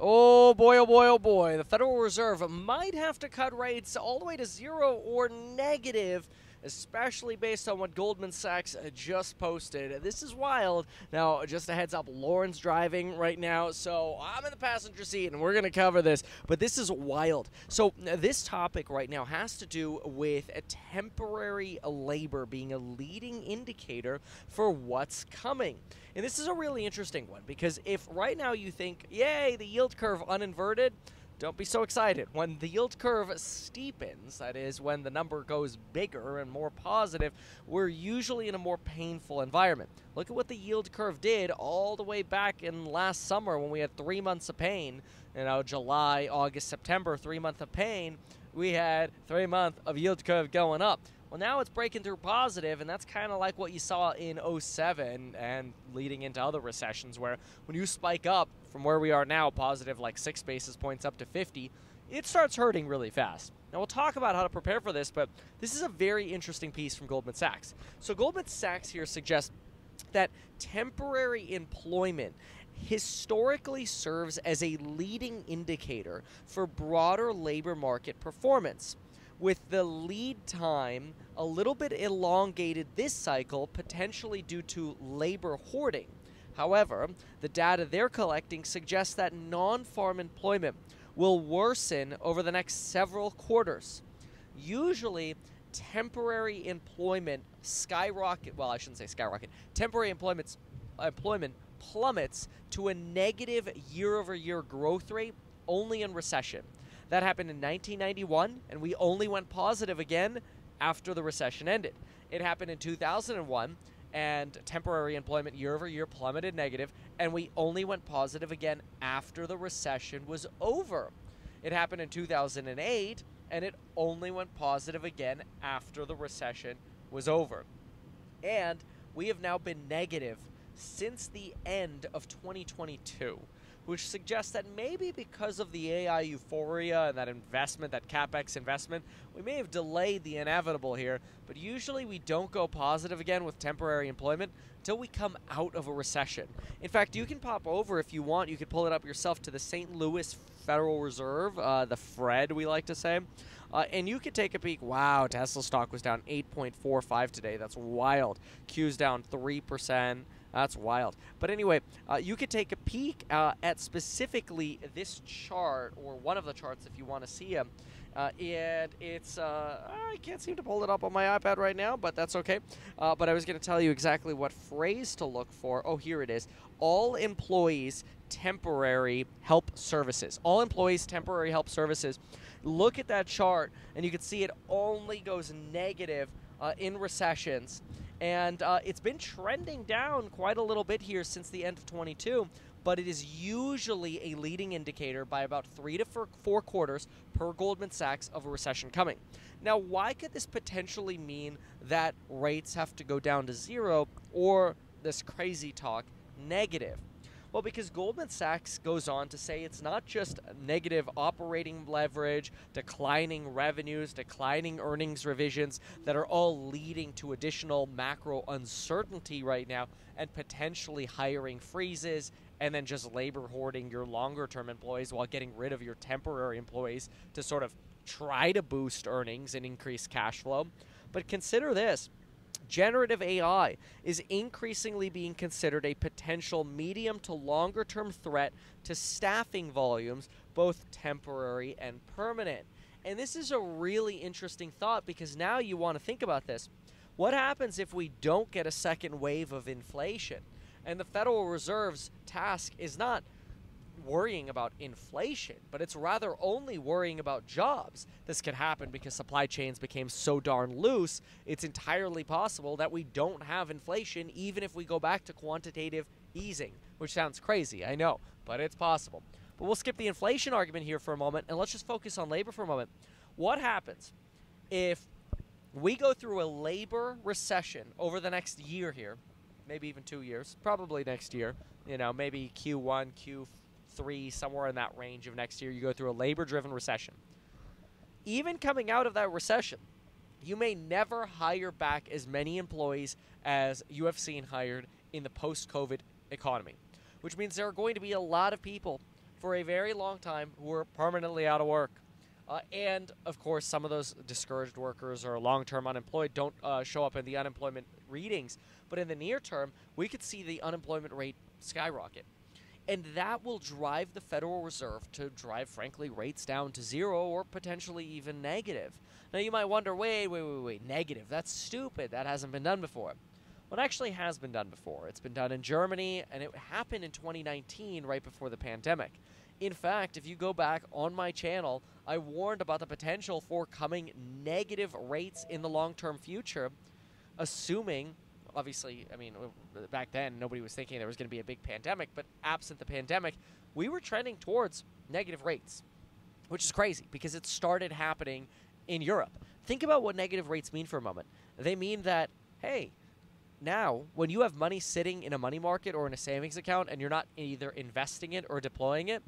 Oh boy, oh boy, oh boy. The Federal Reserve might have to cut rates all the way to zero or negative especially based on what Goldman Sachs uh, just posted. This is wild. Now, just a heads up, Lauren's driving right now, so I'm in the passenger seat and we're going to cover this, but this is wild. So, uh, this topic right now has to do with a temporary labor being a leading indicator for what's coming. And this is a really interesting one because if right now you think, yay, the yield curve uninverted, don't be so excited. When the yield curve steepens, that is, when the number goes bigger and more positive, we're usually in a more painful environment. Look at what the yield curve did all the way back in last summer when we had three months of pain. You know, July, August, September, three months of pain. We had three months of yield curve going up. Well, now it's breaking through positive, and that's kind of like what you saw in 07 and leading into other recessions, where when you spike up from where we are now, positive like six basis points up to 50, it starts hurting really fast. Now, we'll talk about how to prepare for this, but this is a very interesting piece from Goldman Sachs. So, Goldman Sachs here suggests that temporary employment historically serves as a leading indicator for broader labor market performance with the lead time a little bit elongated this cycle, potentially due to labor hoarding. However, the data they're collecting suggests that non farm employment will worsen over the next several quarters. Usually, temporary employment skyrocket well i shouldn't say skyrocket temporary employment employment plummets to a negative year over year growth rate only in recession that happened in 1991, and we only went positive again after the recession ended. It happened in 2001, and temporary employment year over year plummeted negative, and we only went positive again after the recession was over. It happened in 2008, and it only went positive again after the recession was over. And we have now been negative since the end of 2022 which suggests that maybe because of the AI euphoria and that investment, that capex investment, we may have delayed the inevitable here. But usually we don't go positive again with temporary employment until we come out of a recession. In fact, you can pop over if you want. You could pull it up yourself to the St. Louis Federal Reserve, uh, the Fred, we like to say. Uh, and you could take a peek. Wow, Tesla stock was down 8.45 today. That's wild. Q's down 3%. That's wild. But anyway, uh, you could take a peek uh, at specifically this chart or one of the charts if you want to see them. Uh, and it's, uh, I can't seem to pull it up on my iPad right now, but that's okay. Uh, but I was going to tell you exactly what phrase to look for. Oh, here it is. All employees temporary help services. All employees temporary help services. Look at that chart, and you can see it only goes negative uh, in recessions and uh, it's been trending down quite a little bit here since the end of 22 but it is usually a leading indicator by about three to four, four quarters per Goldman Sachs of a recession coming. Now, why could this potentially mean that rates have to go down to zero or this crazy talk negative? Well, because Goldman Sachs goes on to say it's not just negative operating leverage, declining revenues, declining earnings revisions that are all leading to additional macro uncertainty right now and potentially hiring freezes and then just labor hoarding your longer term employees while getting rid of your temporary employees to sort of try to boost earnings and increase cash flow. But consider this generative AI is increasingly being considered a potential medium to longer term threat to staffing volumes, both temporary and permanent. And this is a really interesting thought because now you want to think about this. What happens if we don't get a second wave of inflation? And the Federal Reserve's task is not worrying about inflation, but it's rather only worrying about jobs. This could happen because supply chains became so darn loose, it's entirely possible that we don't have inflation even if we go back to quantitative easing, which sounds crazy, I know, but it's possible. But we'll skip the inflation argument here for a moment and let's just focus on labor for a moment. What happens if we go through a labor recession over the next year here, maybe even two years, probably next year, you know, maybe Q1, Q4? Three, somewhere in that range of next year, you go through a labor driven recession. Even coming out of that recession, you may never hire back as many employees as you have seen hired in the post COVID economy, which means there are going to be a lot of people for a very long time who are permanently out of work. Uh, and of course, some of those discouraged workers or long term unemployed don't uh, show up in the unemployment readings. But in the near term, we could see the unemployment rate skyrocket. And that will drive the Federal Reserve to drive, frankly, rates down to zero or potentially even negative. Now, you might wonder wait, wait, wait, wait, negative. That's stupid. That hasn't been done before. Well, it actually has been done before. It's been done in Germany, and it happened in 2019, right before the pandemic. In fact, if you go back on my channel, I warned about the potential for coming negative rates in the long term future, assuming obviously, I mean, back then nobody was thinking there was going to be a big pandemic, but absent the pandemic, we were trending towards negative rates, which is crazy because it started happening in Europe. Think about what negative rates mean for a moment. They mean that, hey, now when you have money sitting in a money market or in a savings account and you're not either investing it or deploying it,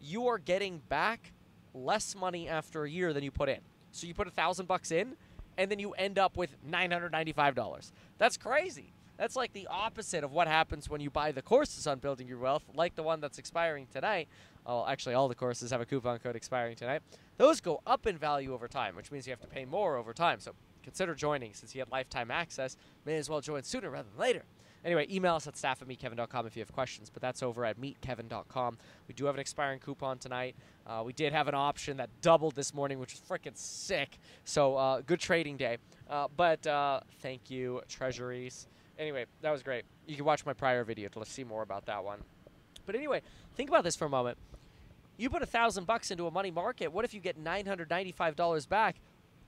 you are getting back less money after a year than you put in. So you put a thousand bucks in, and then you end up with $995. That's crazy. That's like the opposite of what happens when you buy the courses on building your wealth, like the one that's expiring tonight. Oh, actually, all the courses have a coupon code expiring tonight. Those go up in value over time, which means you have to pay more over time. So consider joining since you have lifetime access. May as well join sooner rather than later. Anyway, email us at staff at meetkevin.com if you have questions, but that's over at meetkevin.com. We do have an expiring coupon tonight. Uh, we did have an option that doubled this morning, which is freaking sick. So, uh, good trading day. Uh, but uh, thank you, Treasuries. Anyway, that was great. You can watch my prior video to see more about that one. But anyway, think about this for a moment. You put a thousand bucks into a money market. What if you get $995 back?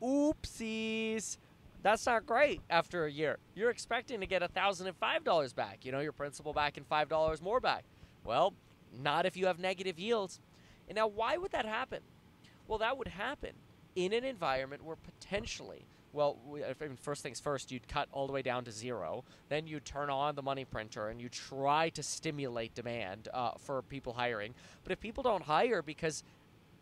Oopsies. That's not great after a year. You're expecting to get $1,005 back. You know, your principal back and $5 more back. Well, not if you have negative yields. And now, why would that happen? Well, that would happen in an environment where potentially, well, first things first, you'd cut all the way down to zero. Then you turn on the money printer and you try to stimulate demand uh, for people hiring. But if people don't hire because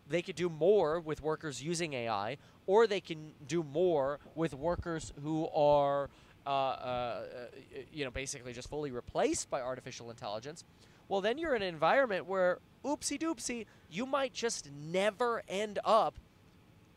they could do more with workers using AI, or they can do more with workers who are, uh, uh, you know, basically just fully replaced by artificial intelligence. Well, then you're in an environment where, oopsie doopsie, you might just never end up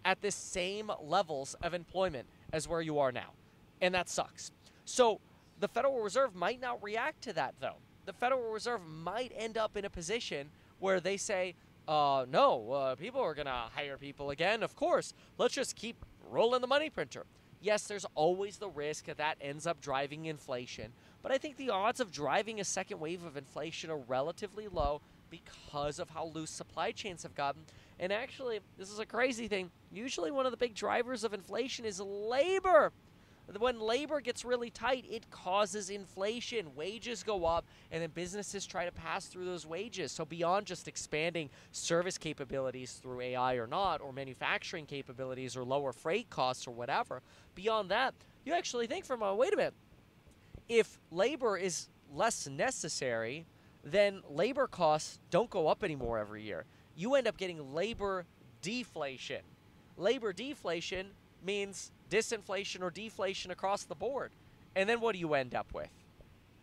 at the same levels of employment as where you are now. And that sucks. So the Federal Reserve might not react to that, though. The Federal Reserve might end up in a position where they say, uh, no, uh, people are going to hire people again. Of course, let's just keep rolling the money printer. Yes, there's always the risk that that ends up driving inflation, but I think the odds of driving a second wave of inflation are relatively low because of how loose supply chains have gotten. And actually, this is a crazy thing. Usually, one of the big drivers of inflation is labor when labor gets really tight, it causes inflation. Wages go up, and then businesses try to pass through those wages. So, beyond just expanding service capabilities through AI or not, or manufacturing capabilities or lower freight costs or whatever, beyond that, you actually think from a wait a minute, if labor is less necessary, then labor costs don't go up anymore every year. You end up getting labor deflation. Labor deflation means disinflation or deflation across the board. And then what do you end up with?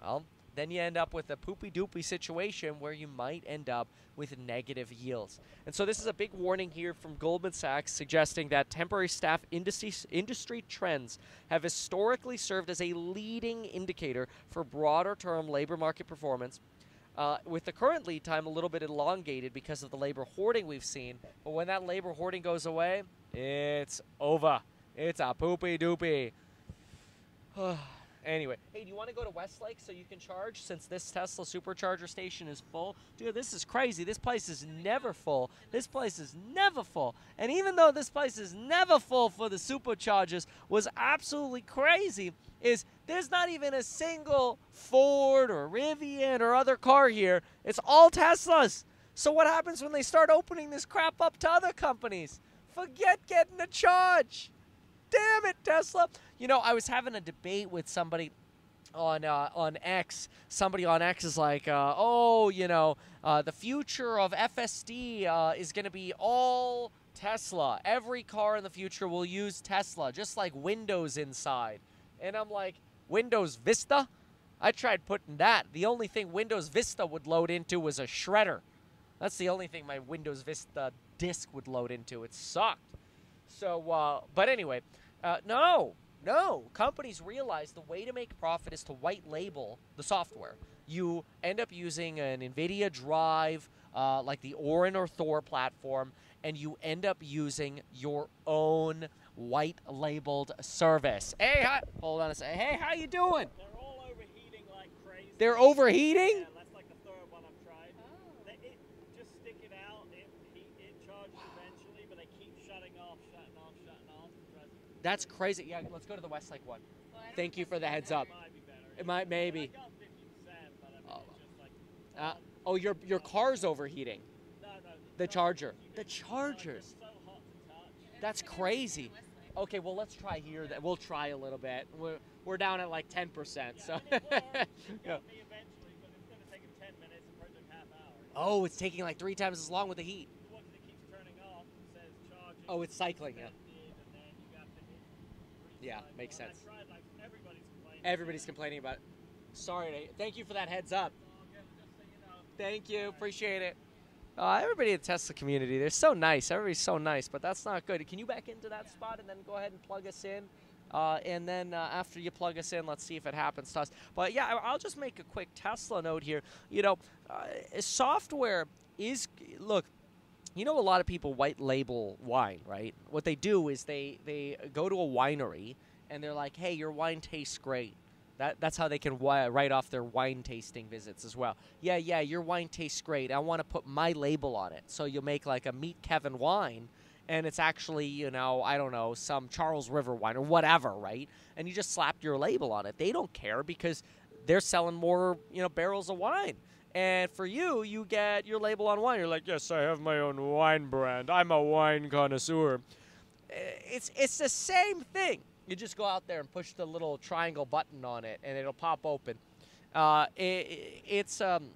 Well, then you end up with a poopy doopy situation where you might end up with negative yields. And so this is a big warning here from Goldman Sachs suggesting that temporary staff industry, industry trends have historically served as a leading indicator for broader term labor market performance. Uh, with the current lead time a little bit elongated because of the labor hoarding we've seen. But when that labor hoarding goes away, it's over. It's a poopy doopy. anyway, hey, do you want to go to Westlake so you can charge since this Tesla supercharger station is full? Dude, this is crazy. This place is never full. This place is never full. And even though this place is never full for the superchargers was absolutely crazy is there's not even a single Ford or Rivian or other car here. It's all Teslas. So what happens when they start opening this crap up to other companies? Forget getting a charge damn it, Tesla. You know, I was having a debate with somebody on uh, on X. Somebody on X is like, uh, oh, you know, uh, the future of FSD uh, is going to be all Tesla. Every car in the future will use Tesla, just like Windows inside. And I'm like, Windows Vista? I tried putting that. The only thing Windows Vista would load into was a shredder. That's the only thing my Windows Vista disk would load into. It sucked. So, uh, but anyway, uh, no, no. Companies realize the way to make profit is to white label the software. You end up using an NVIDIA drive, uh, like the Orin or Thor platform, and you end up using your own white labeled service. Hey, hi, hold on a second. Hey, how you doing? They're all overheating like crazy. They're overheating? Yeah, that's like the third one I've tried. They, it, just stick it out. It, heat, it charges eventually, but they keep shutting off, shutting off, shutting off. Drives me That's crazy. Yeah, let's go to the Westlake one. Thank you for the heads up. It might be better. It might, maybe. I got 50%, but I mean, Oh. it's just. Uh, oh, your your car's overheating. no, no. The charger. The chargers. So hot to touch. That's crazy. Okay, well let's try here. Then we'll try a little bit. We're we're down at like ten percent. So. It Yeah. me eventually, but it's going to take 10 minutes and half hour. Oh, it's taking like three times as long with the heat. The one that keeps turning off it says charging. Oh, it's cycling. Yeah. connected, and then you have to hit Yeah, makes sense. everybody's complaining. About. It. Sorry. Thank you for that heads up. All good, just so you know. Thank you. Appreciate it. Uh, everybody in the Tesla community, they're so nice. Everybody's so nice, but that's not good. Can you back into that spot and then go ahead and plug us in? Uh, and then uh, after you plug us in, let's see if it happens to us. But yeah, I'll just make a quick Tesla note here. You know, uh, software is look. You know, a lot of people white label wine, right? What they do is they they go to a winery and they're like, "Hey, your wine tastes great." That, that's how they can wi- write off their wine tasting visits as well. Yeah, yeah, your wine tastes great. I want to put my label on it. So you'll make like a Meet Kevin wine, and it's actually, you know, I don't know, some Charles River wine or whatever, right? And you just slapped your label on it. They don't care because they're selling more, you know, barrels of wine. And for you, you get your label on wine. You're like, yes, I have my own wine brand. I'm a wine connoisseur. Eh, It's it's the same thing. You just go out there and push the little triangle button on it, and it'll pop open. Uh, i i- it's um,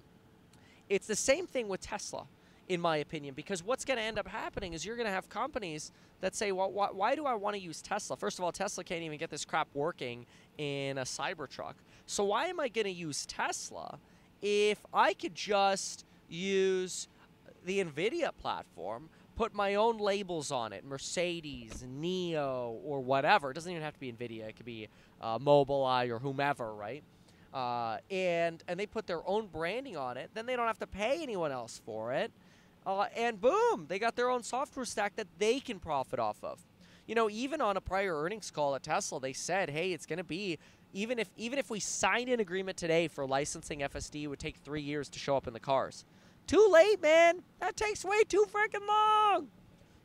it's the same thing with Tesla, in my opinion, because what's going to end up happening is you're going to have companies that say, well, why, why do I want to use Tesla? First of all, Tesla can't even get this crap working in a Cybertruck. So why am I going to use Tesla if I could just use the NVIDIA platform, put my own labels on it, Mercedes, NIO, or whatever. It doesn't even have to be NVIDIA. It could be uh, Mobileye or whomever, right? Uh, and and they put their own branding on it. Then they don't have to pay anyone else for it. Uh, and boom, they got their own software stack that they can profit off of. You know, even on a prior earnings call at Tesla, they said, "Hey, it's going to be even if even if we signed an agreement today for licensing FSD, it would take three years to show up in the cars. Too late, man. That takes way too freaking long."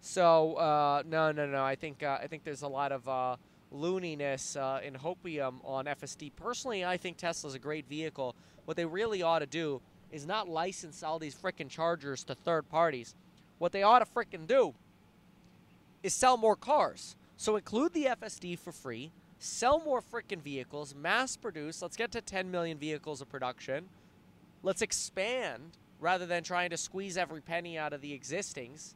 So uh, no, no, no. I think uh, I think there's a lot of uh, looniness uh, and hopium on FSD. Personally, I think Tesla's a great vehicle. What they really ought to do is not license all these frickin' chargers to third parties. What they ought to frickin' do is sell more cars. So include the FSD for free, sell more frickin' vehicles, mass produce. Let's get to 10 million vehicles of production. Let's expand rather than trying to squeeze every penny out of the existings.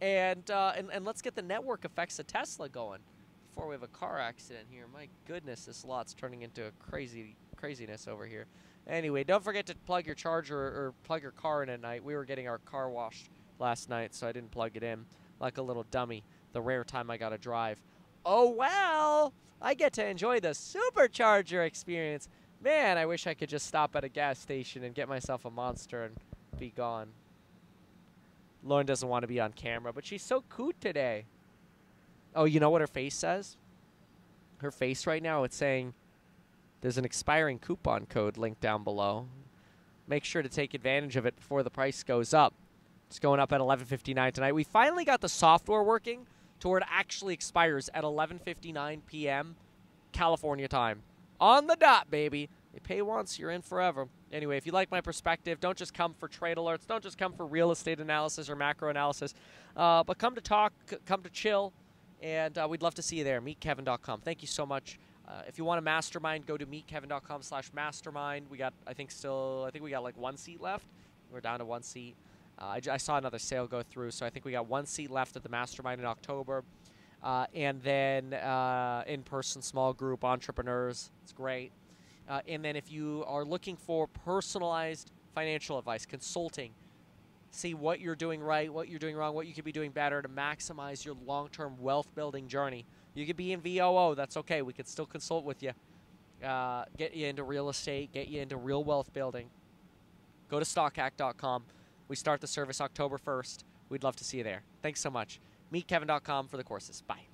And, uh, and, and let's get the network effects of Tesla going before we have a car accident here. My goodness, this lot's turning into a crazy craziness over here. Anyway, don't forget to plug your charger or plug your car in at night. We were getting our car washed last night, so I didn't plug it in like a little dummy. The rare time I got to drive. Oh well, I get to enjoy the supercharger experience. Man, I wish I could just stop at a gas station and get myself a monster and be gone. Lauren doesn't want to be on camera, but she's so cute today. Oh, you know what her face says? Her face right now, it's saying there's an expiring coupon code linked down below. Make sure to take advantage of it before the price goes up. It's going up at 11:59 tonight. We finally got the software working to where it actually expires at 11:59 p.m. California time. On the dot, baby. You pay once, you're in forever. Anyway, if you like my perspective, don't just come for trade alerts. Don't just come for real estate analysis or macro analysis, uh, but come to talk, come to chill, and uh, we'd love to see you there. MeetKevin.com. Thank you so much. Uh, if you want a mastermind, go to meetkevin.com slash mastermind. We got, I think, still, I think we got like one seat left. We're down to one seat. Uh, I, I, saw another sale go through, so I think we got one seat left at the Mastermind in October. Uh, and then uh, in-person small group entrepreneurs. It's great. and then if you are looking for personalized financial advice, consulting, see what you're doing right, what you're doing wrong, what you could be doing better to maximize your long term wealth building journey. You could be in VOO, that's okay. We could still consult with you, uh, get you into real estate, get you into real wealth building. Go to stockhack.com. We start the service October 1st. We'd love to see you there. Thanks so much. MeetKevin.com for the courses. Bye.